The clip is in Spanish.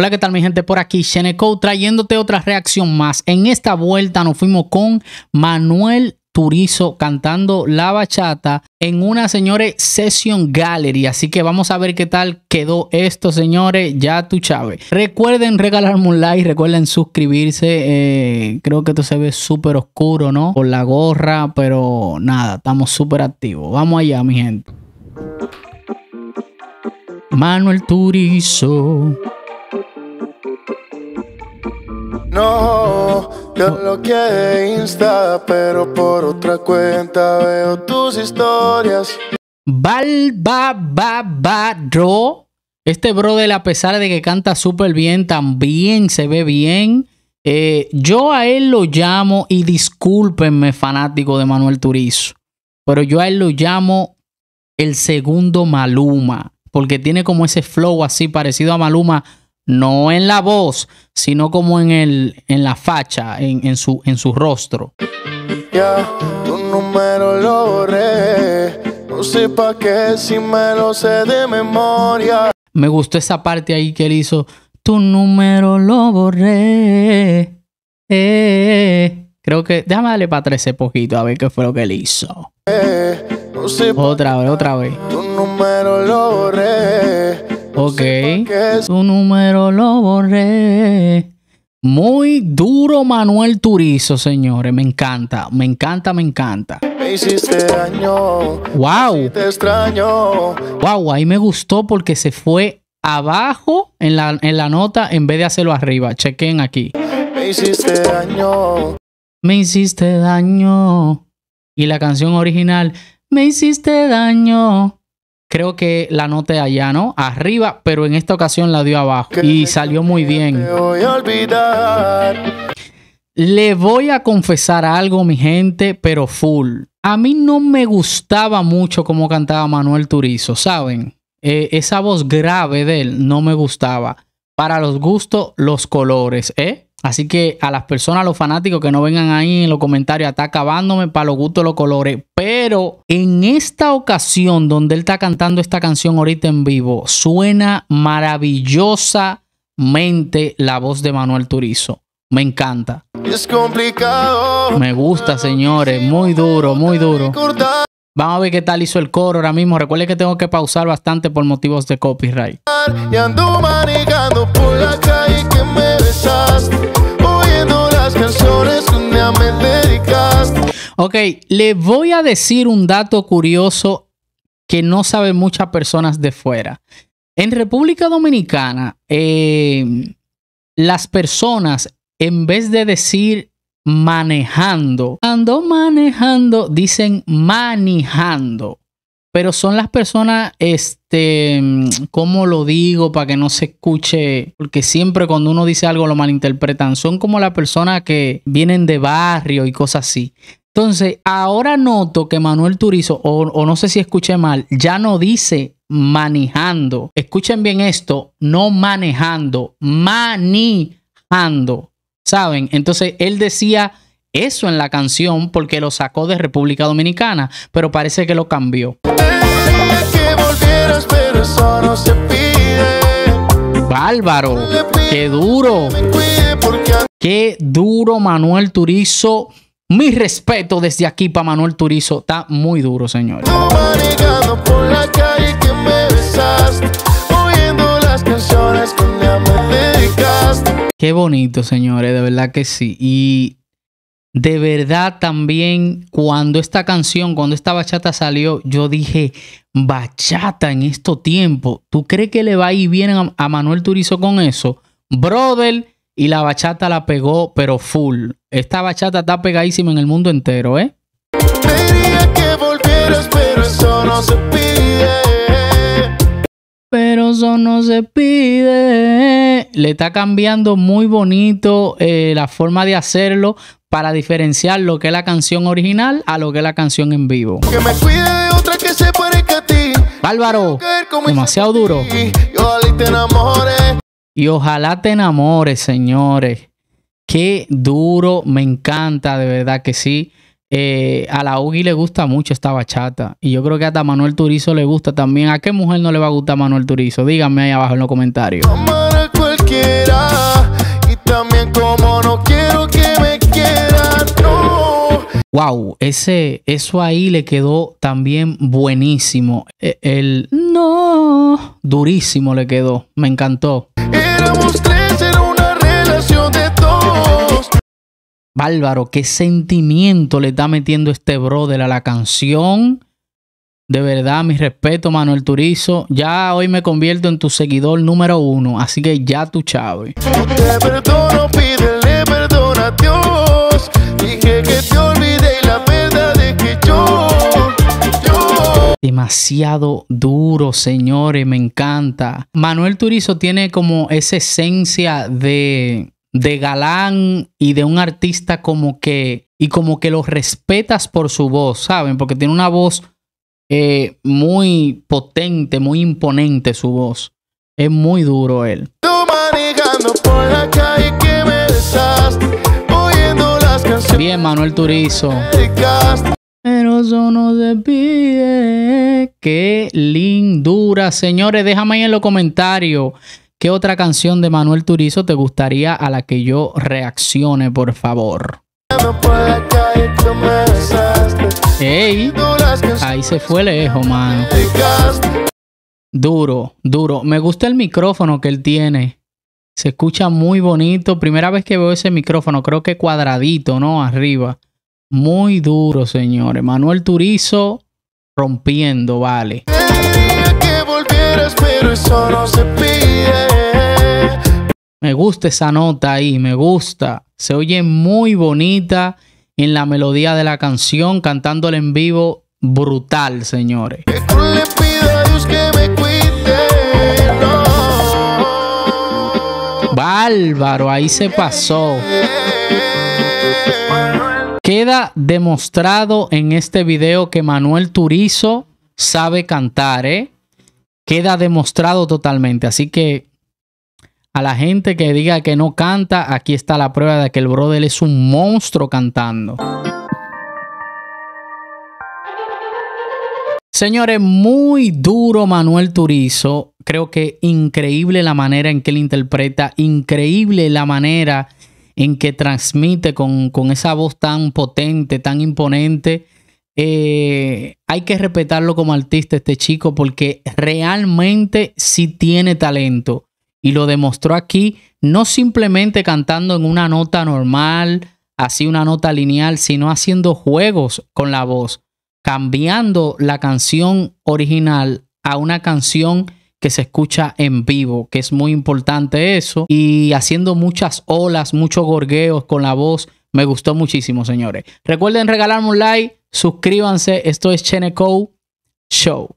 Hola, ¿qué tal mi gente? Por aquí, Sheneco, trayéndote otra reacción más. En esta vuelta nos fuimos con Manuel Turizo cantando la bachata en una, señores, Session Gallery. Así que vamos a ver qué tal quedó esto, señores. Ya tú sabes. Recuerden regalarme un like, recuerden suscribirse. Eh, creo que esto se ve súper oscuro, ¿no? Por la gorra, pero nada, estamos súper activos. Vamos allá, mi gente. Manuel Turizo. No, yo lo que Insta, pero por otra cuenta veo tus historias. Balbababadro. Este brother, a pesar de que canta súper bien, también se ve bien. Eh, yo a él lo llamo, y discúlpenme, fanático de Manuel Turizo, pero yo a él lo llamo el segundo Maluma, porque tiene como ese flow así parecido a Maluma, no en la voz, sino como en, el, en la facha, en, en su, en su rostro. Ya, tu número lo borré. No sé pa' qué si me lo sé de memoria. Me gustó esa parte ahí que él hizo. Tu número lo borré. Eh, creo que. Déjame darle para atrás ese poquito a ver qué fue lo que él hizo. Eh, no sé pa' Otra vez, otra vez. tu número lo borré. Ok. Tu número lo borré. Muy duro Manuel Turizo, señores. Me encanta, me encanta, me encanta. Me hiciste daño. Wow, Te extraño. wow, ahí me gustó porque se fue abajo en la, en la nota en vez de hacerlo arriba. Chequen aquí. Me hiciste daño. Me hiciste daño. Y la canción original, me hiciste daño. Creo que la nota allá, ¿no? Arriba, pero en esta ocasión la dio abajo. Y salió muy bien. Voy a. Le voy a confesar algo, mi gente, pero full. A mí no me gustaba mucho cómo cantaba Manuel Turizo, ¿saben? Eh, esa voz grave de él no me gustaba. Para los gustos, los colores, ¿eh? Así que a las personas, a los fanáticos que no vengan ahí en los comentarios, está acabándome para los gustos, los colores. Pero en esta ocasión donde él está cantando esta canción ahorita en vivo, suena maravillosamente la voz de Manuel Turizo. Me encanta. Es complicado. Me gusta, señores. Muy duro, muy duro. Vamos a ver qué tal hizo el coro ahora mismo. Recuerde que tengo que pausar bastante por motivos de copyright. y ando manejando por la calle que me Ok, le voy a decir un dato curioso que no saben muchas personas de fuera. En República Dominicana, eh, las personas, en vez de decir manejando, ando manejando, dicen manejando. Pero son las personas, este, ¿cómo lo digo? Para que no se escuche, porque siempre cuando uno dice algo lo malinterpretan. Son como las personas que vienen de barrio y cosas así. Entonces, ahora noto que Manuel Turizo, o, o no sé si escuché mal, ya no dice manejando. Escuchen bien esto, no manejando, manejando. ¿Saben? Entonces, él decía eso en la canción porque lo sacó de República Dominicana, pero parece que lo cambió. Bárbaro, qué duro. Qué duro Manuel Turizo. Mi respeto desde aquí para Manuel Turizo. Está muy duro, dedicaste. Qué bonito, señores, de verdad que sí. Y de verdad también cuando esta canción, cuando esta bachata salió, yo dije, bachata en estos tiempos, ¿tú crees que le va a ir bien a, Manuel Turizo con eso? Brother, y la bachata la pegó, pero full. Esta bachata está pegadísima en el mundo entero, ¿eh? Que volvieras, pero eso no se pide. Pero eso no se pide. Le está cambiando muy bonito eh, la forma de hacerlo para diferenciar lo que es la canción original a lo que es la canción en vivo. Que me cuide de otra que se parezca a ti. Bárbaro, demasiado duro. Y ojalá te enamores. Y ojalá te enamores, señores. Qué duro, me encanta, de verdad que sí. Eh, a la Ugi le gusta mucho esta bachata. Y yo creo que hasta Manuel Turizo le gusta también. ¿A qué mujer no le va a gustar Manuel Turizo? Díganme ahí abajo en los comentarios. A cualquiera. Y también como no quiero que me quieran, no. Wow, ese, eso ahí le quedó también buenísimo. E, el, no, durísimo le quedó. Me encantó. Éramos tres, era Bárbaro, qué sentimiento le está metiendo este brother a la canción. De verdad, mi respeto, Manuel Turizo. Ya hoy me convierto en tu seguidor número uno, así que ya tú, Chávez. Te perdono, pídele perdón a Dios. Dije que te olvidé y la verdad es que yo, yo. Demasiado duro, señores, me encanta. Manuel Turizo tiene como esa esencia de, de galán y de un artista como que, y como que lo respetas por su voz, ¿saben? Porque tiene una voz eh, muy potente, muy imponente su voz. Es muy duro él. Bien, Manuel Turizo. Pero eso no se pide. Qué lindura. Señores, déjame ahí en los comentarios qué otra canción de Manuel Turizo te gustaría a la que yo reaccione, por favor. ¡Ey! Ahí se fue lejos, mano. Duro, duro. Me gusta el micrófono que él tiene. Se escucha muy bonito. Primera vez que veo ese micrófono, creo que cuadradito, ¿no? Arriba. Muy duro, señores. Manuel Turizo rompiendo, vale. Quería que volvieras, pero eso no se pide. Me gusta esa nota ahí, me gusta. Se oye muy bonita en la melodía de la canción, cantándole en vivo, brutal, señores. Mejor le pido a Dios que me cuide. No. Bárbaro, ahí se pasó. Queda demostrado en este video que Manuel Turizo sabe cantar, ¿eh? Queda demostrado totalmente. Así que a la gente que diga que no canta, aquí está la prueba de que el brother es un monstruo cantando. Señores, muy duro Manuel Turizo. Creo que increíble la manera en que él interpreta, increíble la manera en que transmite con, con esa voz tan potente, tan imponente. Eh, hay que respetarlo como artista este chico porque realmente sí tiene talento y lo demostró aquí, no simplemente cantando en una nota normal, así una nota lineal, sino haciendo juegos con la voz, cambiando la canción original a una canción que se escucha en vivo, que es muy importante eso, y haciendo muchas olas, muchos gorgueos con la voz. Me gustó muchísimo, señores. Recuerden regalarme un like, suscríbanse. Esto es Cheneco Show.